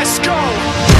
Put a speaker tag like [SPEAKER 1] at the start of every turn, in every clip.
[SPEAKER 1] Let's go!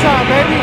[SPEAKER 1] time, baby.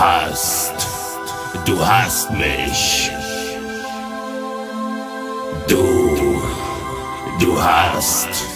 [SPEAKER 1] hast. Du hast mich. Du. Du hast.